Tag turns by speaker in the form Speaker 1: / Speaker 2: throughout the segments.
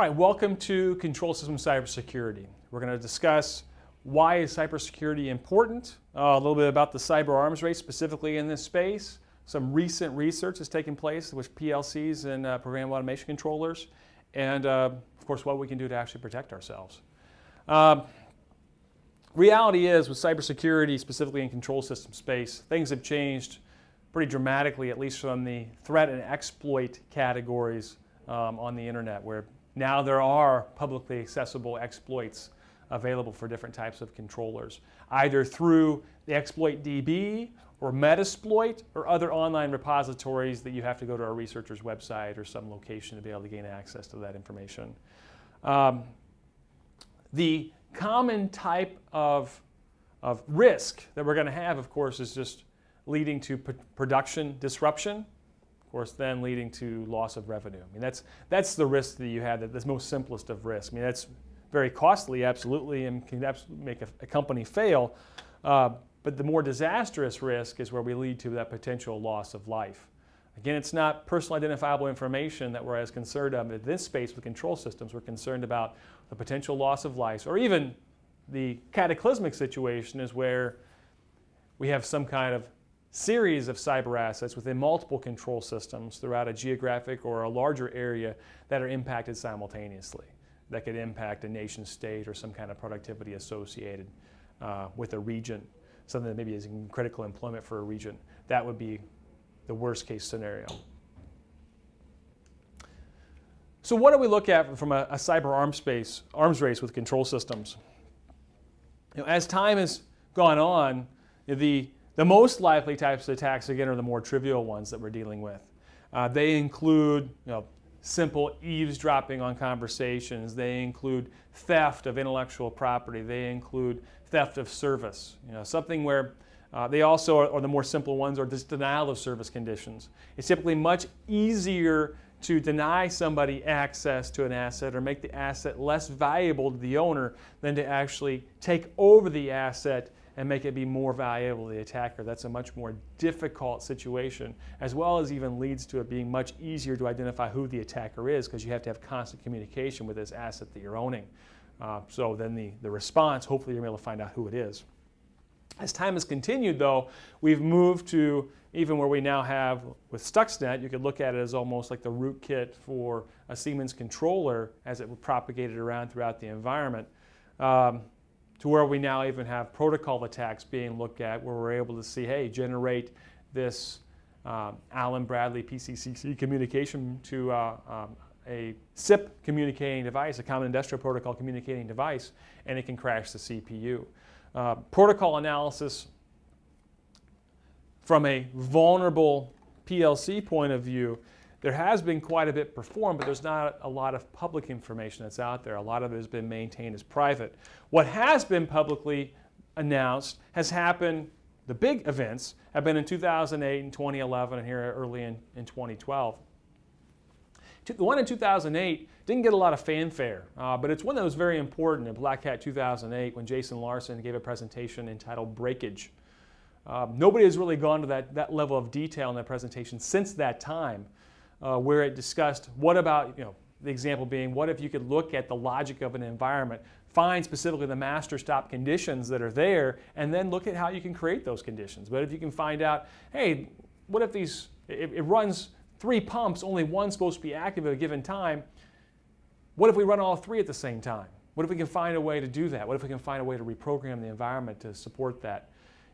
Speaker 1: All right, welcome to Control System Cybersecurity. We're going to discuss why is cybersecurity important, uh, a little bit about the cyber arms race specifically in this space, some recent research has taken place with PLCs and uh, program automation controllers, and uh, of course what we can do to actually protect ourselves. Um, reality is with cybersecurity, specifically in control system space, things have changed pretty dramatically, at least from the threat and exploit categories um, on the internet, where now there are publicly accessible exploits available for different types of controllers, either through the exploit DB or Metasploit or other online repositories that you have to go to a researcher's website or some location to be able to gain access to that information. Um, the common type of, of risk that we're going to have, of course, is just leading to production disruption of course, then leading to loss of revenue. I mean, that's, that's the risk that you have, that the most simplest of risk. I mean, that's very costly, absolutely, and can absolutely make a, a company fail. Uh, but the more disastrous risk is where we lead to that potential loss of life. Again, it's not personal identifiable information that we're as concerned about in this space with control systems. We're concerned about the potential loss of life, or even the cataclysmic situation is where we have some kind of series of cyber assets within multiple control systems throughout a geographic or a larger area that are impacted simultaneously. That could impact a nation state or some kind of productivity associated uh, with a region, something that maybe is critical employment for a region. That would be the worst case scenario. So what do we look at from a, a cyber arms space, arms race with control systems? You know, as time has gone on, the the most likely types of attacks, again, are the more trivial ones that we're dealing with. Uh, they include you know, simple eavesdropping on conversations. They include theft of intellectual property. They include theft of service. You know, something where uh, they also are, are, the more simple ones are just denial of service conditions. It's typically much easier to deny somebody access to an asset or make the asset less valuable to the owner than to actually take over the asset and make it be more valuable to the attacker. That's a much more difficult situation, as well as even leads to it being much easier to identify who the attacker is because you have to have constant communication with this asset that you're owning. Uh, so then the, the response, hopefully you're able to find out who it is. As time has continued, though, we've moved to even where we now have with Stuxnet, you could look at it as almost like the rootkit for a Siemens controller as it propagated around throughout the environment. Um, to where we now even have protocol attacks being looked at where we're able to see, hey, generate this um, Allen Bradley PCCC communication to uh, um, a CIP communicating device, a common industrial protocol communicating device, and it can crash the CPU. Uh, protocol analysis from a vulnerable PLC point of view there has been quite a bit performed, but there's not a lot of public information that's out there. A lot of it has been maintained as private. What has been publicly announced has happened, the big events have been in 2008 and 2011 and here early in, in 2012. The one in 2008 didn't get a lot of fanfare, uh, but it's one that was very important in Black Hat 2008 when Jason Larsen gave a presentation entitled Breakage. Um, nobody has really gone to that, that level of detail in that presentation since that time uh, where it discussed what about, you know, the example being, what if you could look at the logic of an environment, find specifically the master stop conditions that are there, and then look at how you can create those conditions. But if you can find out, hey, what if these, it, it runs three pumps, only one's supposed to be active at a given time, what if we run all three at the same time? What if we can find a way to do that? What if we can find a way to reprogram the environment to support that?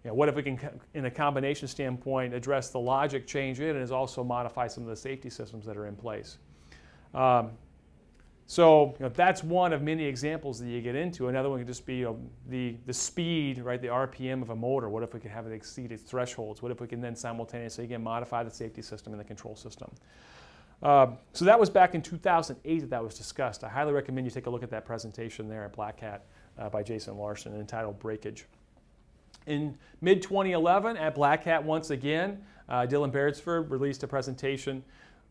Speaker 1: You know, what if we can, in a combination standpoint, address the logic change in and also modify some of the safety systems that are in place? Um, so you know, that's one of many examples that you get into. Another one could just be you know, the, the speed, right, the RPM of a motor. What if we could have it exceed its thresholds? What if we can then simultaneously, again, modify the safety system and the control system? Uh, so that was back in 2008 that that was discussed. I highly recommend you take a look at that presentation there at Black Hat uh, by Jason Larsen entitled Breakage. In mid 2011 at Black Hat once again, uh, Dillon Beresford released a presentation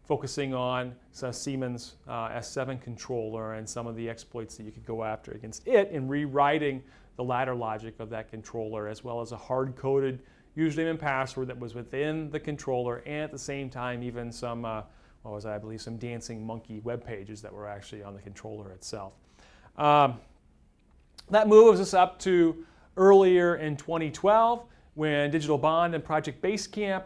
Speaker 1: focusing on Siemens uh, S7 controller and some of the exploits that you could go after against it in rewriting the ladder logic of that controller as well as a hard-coded username and password that was within the controller and at the same time even some uh, what was I believe, some dancing monkey web pages that were actually on the controller itself. Um, that moves us up to earlier in 2012 when Digital Bond and Project Basecamp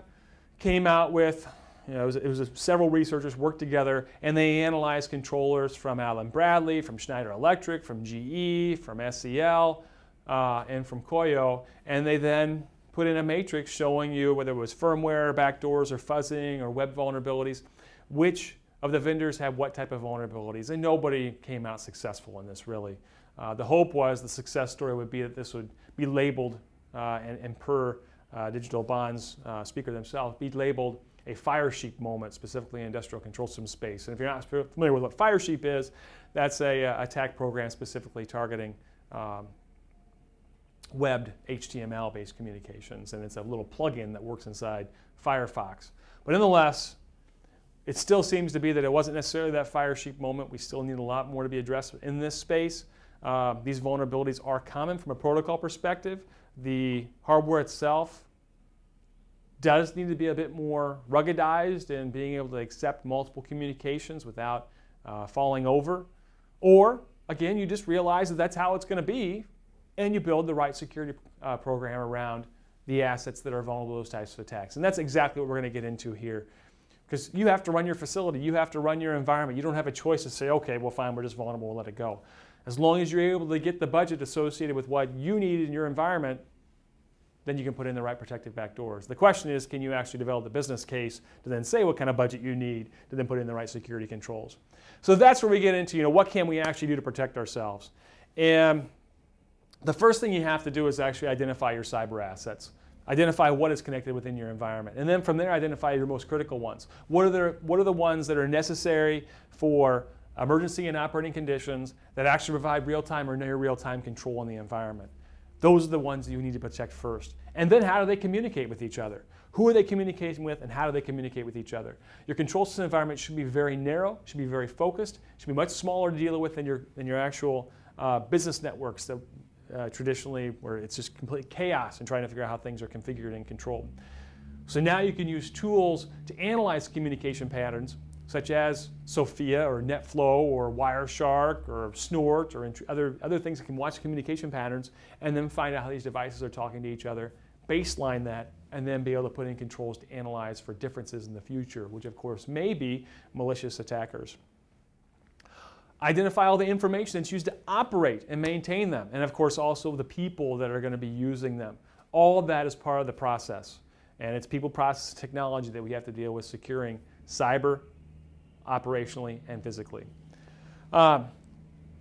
Speaker 1: came out with, you know, it was, it was several researchers worked together and they analyzed controllers from Allen Bradley, from Schneider Electric, from GE, from SEL, uh, and from Koyo, and they then put in a matrix showing you whether it was firmware, backdoors, or fuzzing, or web vulnerabilities, which of the vendors have what type of vulnerabilities. And nobody came out successful in this, really. Uh, the hope was the success story would be that this would be labeled, uh, and, and, per uh, Digital Bonds uh, speaker themselves, be labeled a Firesheep moment, specifically in industrial control system space. And if you're not familiar with what Firesheep is, that's a uh, attack program specifically targeting um, webbed HTML-based communications, and it's a little plugin that works inside Firefox. But nonetheless, it still seems to be that it wasn't necessarily that Firesheep moment. We still need a lot more to be addressed in this space. Uh, these vulnerabilities are common from a protocol perspective. The hardware itself does need to be a bit more ruggedized in being able to accept multiple communications without uh, falling over. Or, again, you just realize that that's how it's going to be and you build the right security uh, program around the assets that are vulnerable to those types of attacks. And that's exactly what we're going to get into here. Because you have to run your facility, you have to run your environment. You don't have a choice to say, okay, well, fine, we're just vulnerable, we'll let it go. As long as you're able to get the budget associated with what you need in your environment, then you can put in the right protective backdoors. The question is, can you actually develop the business case to then say what kind of budget you need to then put in the right security controls? So that's where we get into, you know, what can we actually do to protect ourselves? And the first thing you have to do is actually identify your cyber assets. Identify what is connected within your environment. And then from there, identify your most critical ones. What are the, what are the ones that are necessary for emergency and operating conditions that actually provide real-time or near real-time control in the environment? Those are the ones you need to protect first. And then how do they communicate with each other? Who are they communicating with and how do they communicate with each other? Your control system environment should be very narrow, should be very focused, should be much smaller to deal with than your, than your actual uh, business networks that uh, traditionally where it's just complete chaos and trying to figure out how things are configured and controlled. So now you can use tools to analyze communication patterns such as Sophia or NetFlow or Wireshark or Snort or other, other things that can watch communication patterns and then find out how these devices are talking to each other, baseline that, and then be able to put in controls to analyze for differences in the future, which of course may be malicious attackers. Identify all the information that's used to operate and maintain them, and of course also the people that are going to be using them. All of that is part of the process. And it's people, process, technology that we have to deal with securing cyber, operationally, and physically. Um,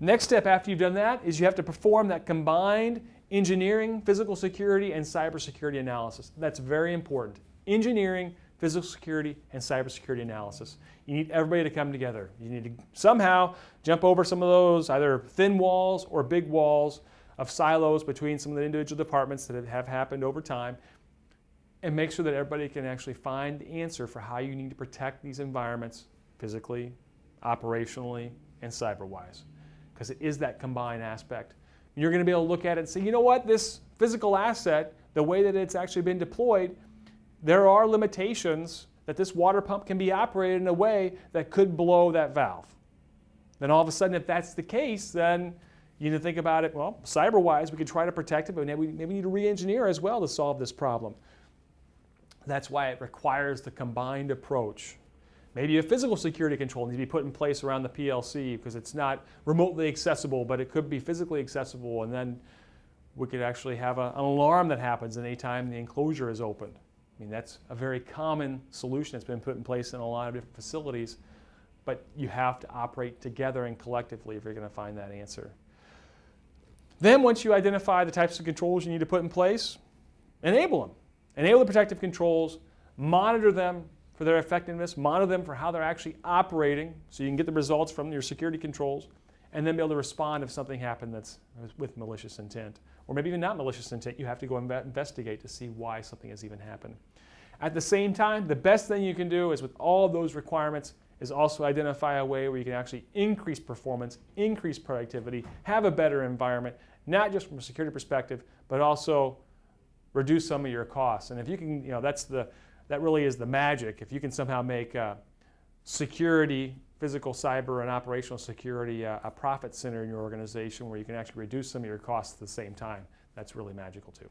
Speaker 1: next step after you've done that is you have to perform that combined engineering, physical security, and cybersecurity analysis. That's very important. Engineering, physical security, and cybersecurity analysis. You need everybody to come together. You need to somehow jump over some of those either thin walls or big walls of silos between some of the individual departments that have happened over time and make sure that everybody can actually find the answer for how you need to protect these environments physically, operationally, and cyber-wise. Because it is that combined aspect. You're going to be able to look at it and say, you know what, this physical asset, the way that it's actually been deployed, there are limitations that this water pump can be operated in a way that could blow that valve. Then all of a sudden, if that's the case, then you need to think about it, well, cyber-wise, we could try to protect it, but maybe, maybe we need to re-engineer as well to solve this problem. That's why it requires the combined approach. Maybe a physical security control needs to be put in place around the PLC because it's not remotely accessible, but it could be physically accessible, and then we could actually have a, an alarm that happens anytime the enclosure is opened. I mean, that's a very common solution that's been put in place in a lot of different facilities, but you have to operate together and collectively if you're going to find that answer. Then once you identify the types of controls you need to put in place, enable them. Enable the protective controls, monitor them for their effectiveness, monitor them for how they're actually operating so you can get the results from your security controls, and then be able to respond if something happened that's with malicious intent. Or maybe even not malicious intent, you have to go and investigate to see why something has even happened. At the same time, the best thing you can do is with all those requirements is also identify a way where you can actually increase performance, increase productivity, have a better environment, not just from a security perspective, but also reduce some of your costs. And if you can, you know, that's the, that really is the magic. If you can somehow make uh, security, physical, cyber, and operational security, uh, a profit center in your organization where you can actually reduce some of your costs at the same time. That's really magical too.